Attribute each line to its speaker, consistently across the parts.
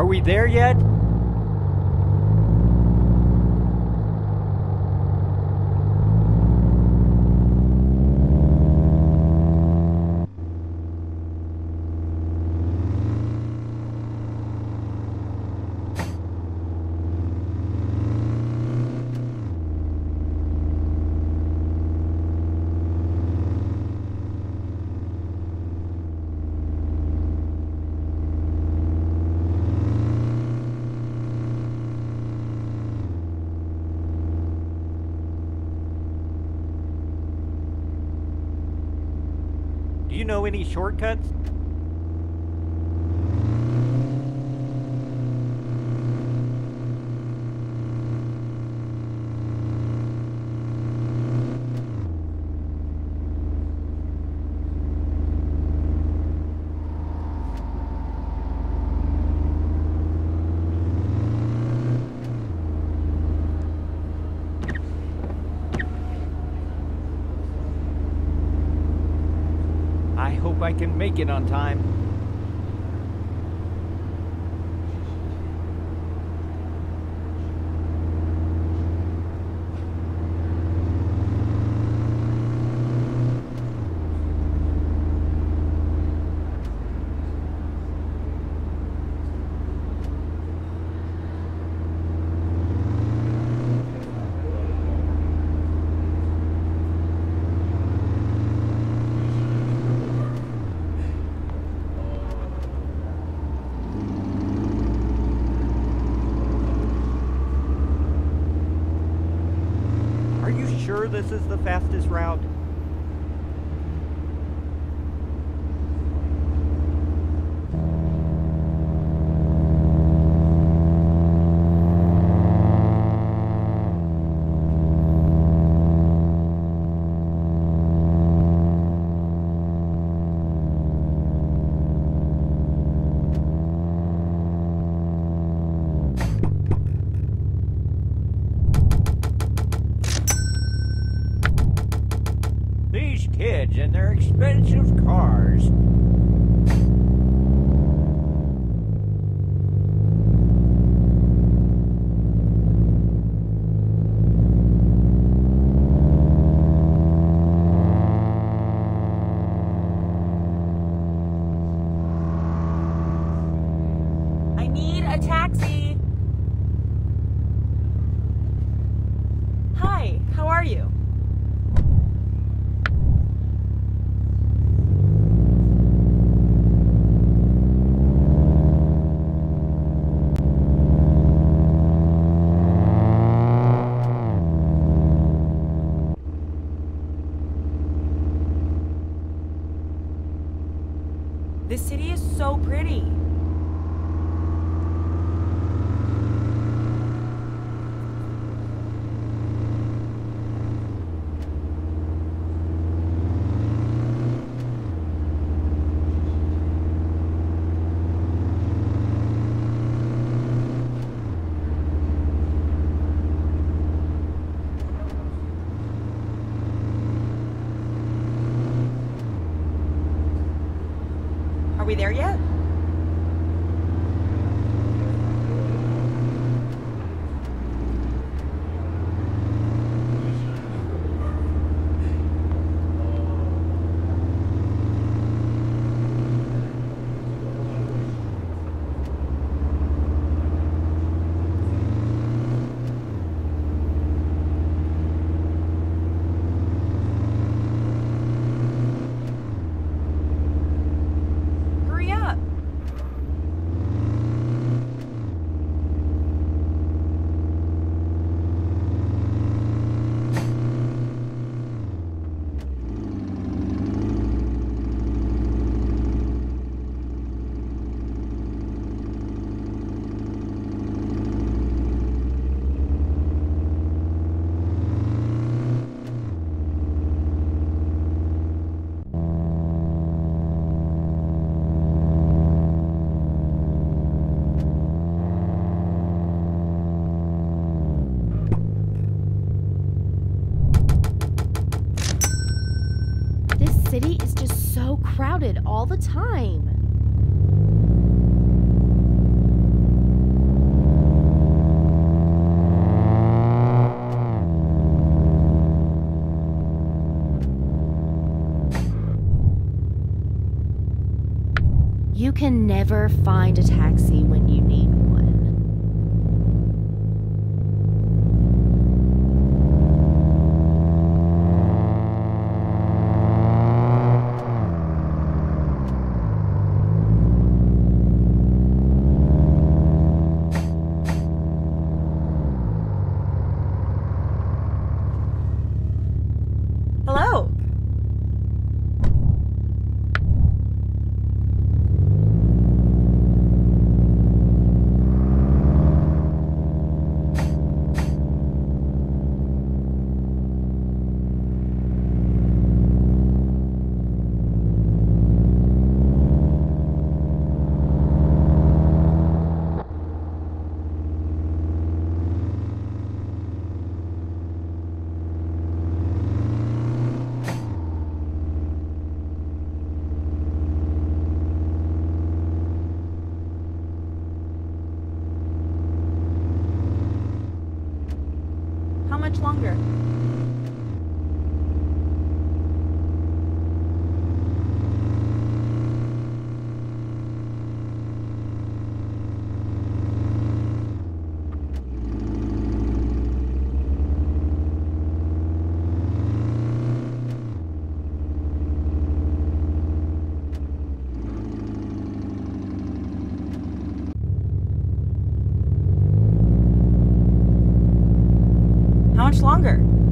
Speaker 1: Are we there yet? You know any shortcuts? I can make it on time. Are you sure this is the fastest route?
Speaker 2: Taxi. Hi, how are you? This city is so pretty. Are we there yet?
Speaker 3: The time. You can never find a taxi when you need
Speaker 2: much longer? Much longer?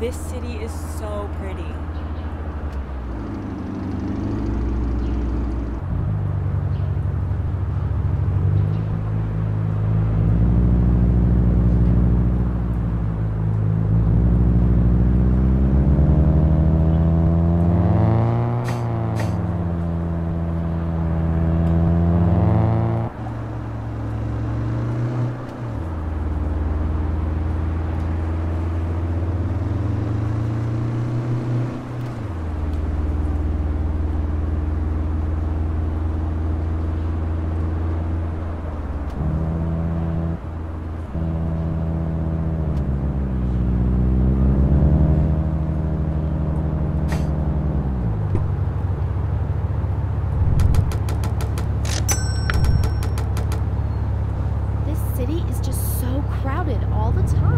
Speaker 2: This city is so pretty. time.